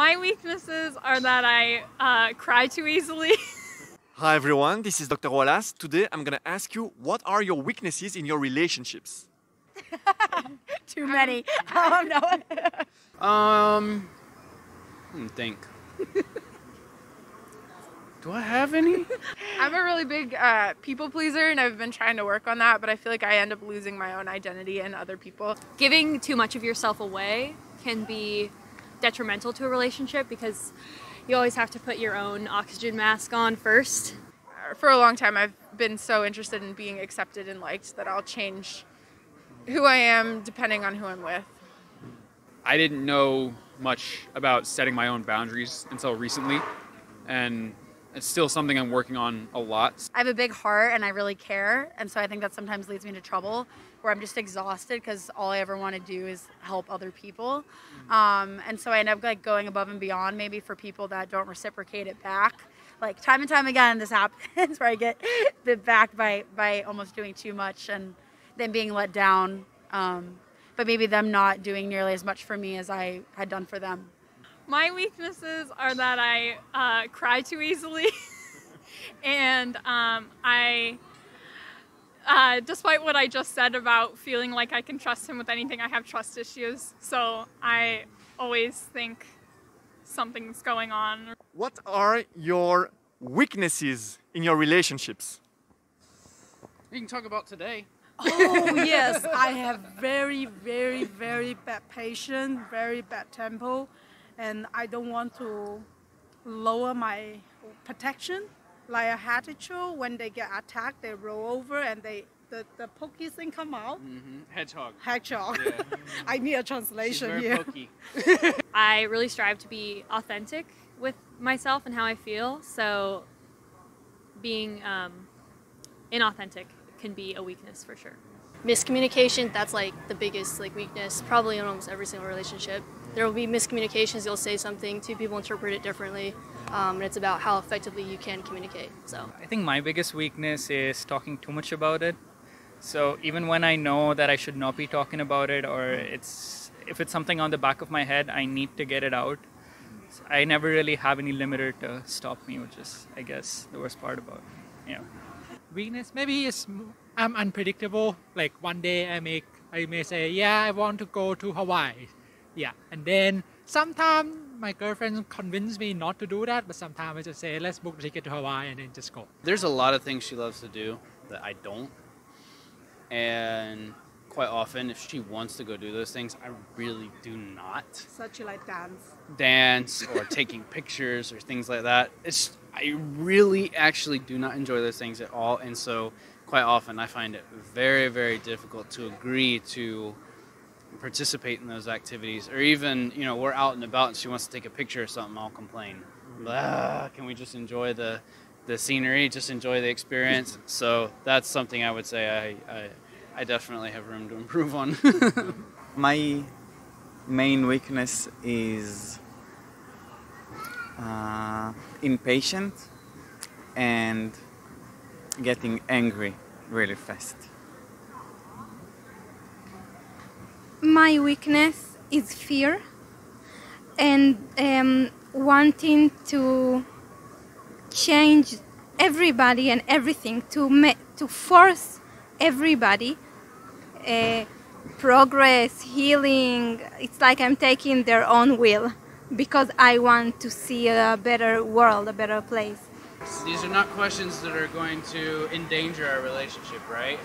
My weaknesses are that I uh, cry too easily. Hi everyone, this is Dr. Wollast. Today I'm gonna ask you what are your weaknesses in your relationships? Too many. Um, no. Um, let me think. Do I have any? I'm a really big uh, people pleaser, and I've been trying to work on that, but I feel like I end up losing my own identity and other people. Giving too much of yourself away can be detrimental to a relationship because you always have to put your own oxygen mask on first. Uh, For a long time, I've been so interested in being accepted and liked that I'll change who I am depending on who I'm with. I didn't know much about setting my own boundaries until recently, and it's still something I'm working on a lot. I have a big heart and I really care, and so I think that sometimes leads me into trouble where I'm just exhausted because all I ever want to do is help other people, um, and so I end up like going above and beyond maybe for people that don't reciprocate it back. Like time and time again, this happens where I get bit back by by almost doing too much and then being let down. Um, but maybe them not doing nearly as much for me as I had done for them. My weaknesses are that I uh, cry too easily, and um, I, uh, despite what I just said about feeling like I can trust him with anything, I have trust issues. So I always think something's going on. What are your weaknesses in your relationships? We can talk about today. Oh yes, I have very, very, very bad patience, very bad tempo, and I don't want to lower my protection. Like a hatchet when they get attacked, they roll over and they the, the pokey thing come out. Mm-hmm. Hedgehog. Hedgehog. Yeah. I need a She's translation very here. pokey. I really strive to be authentic with myself and how I feel, so being um, inauthentic can be a weakness for sure. miscommunication that's like the biggest like weakness probably in almost every single relationship there will be miscommunications you'll say something two people interpret it differently um, and it's about how effectively you can communicate so I think my biggest weakness is talking too much about it. So even when I know that I should not be talking about it, or it's if it's something on the back of my head, I need to get it out. I never really have any limiter to stop me, which is, I guess, the worst part about, you know. Weakness maybe is i'm unpredictable like one day i make i may say yeah i want to go to hawaii yeah and then sometimes my girlfriend convince me not to do that but sometimes i just say let's book a ticket to hawaii and then just go There's a lot of things she loves to do that I don't. And quite often, if she wants to go do those things, I really do not. Such like dance. Dance or taking pictures or things like that. It's I really actually do not enjoy those things at all. And so, quite often, I find it very, very difficult to agree to participate in those activities. Or even, you know, we're out and about and she wants to take a picture or something, I'll complain. Ah, can we just enjoy the the scenery, just enjoy the experience. So that's something I would say I, I, I definitely have room to improve on. My main weakness is uh, impatient and getting angry really fast. My weakness is fear and um, wanting to change everybody and everything to to force everybody uh, progress healing it's like i'm taking their own will because i want to see a better world a better place These are not questions that are going to endanger our relationship, right?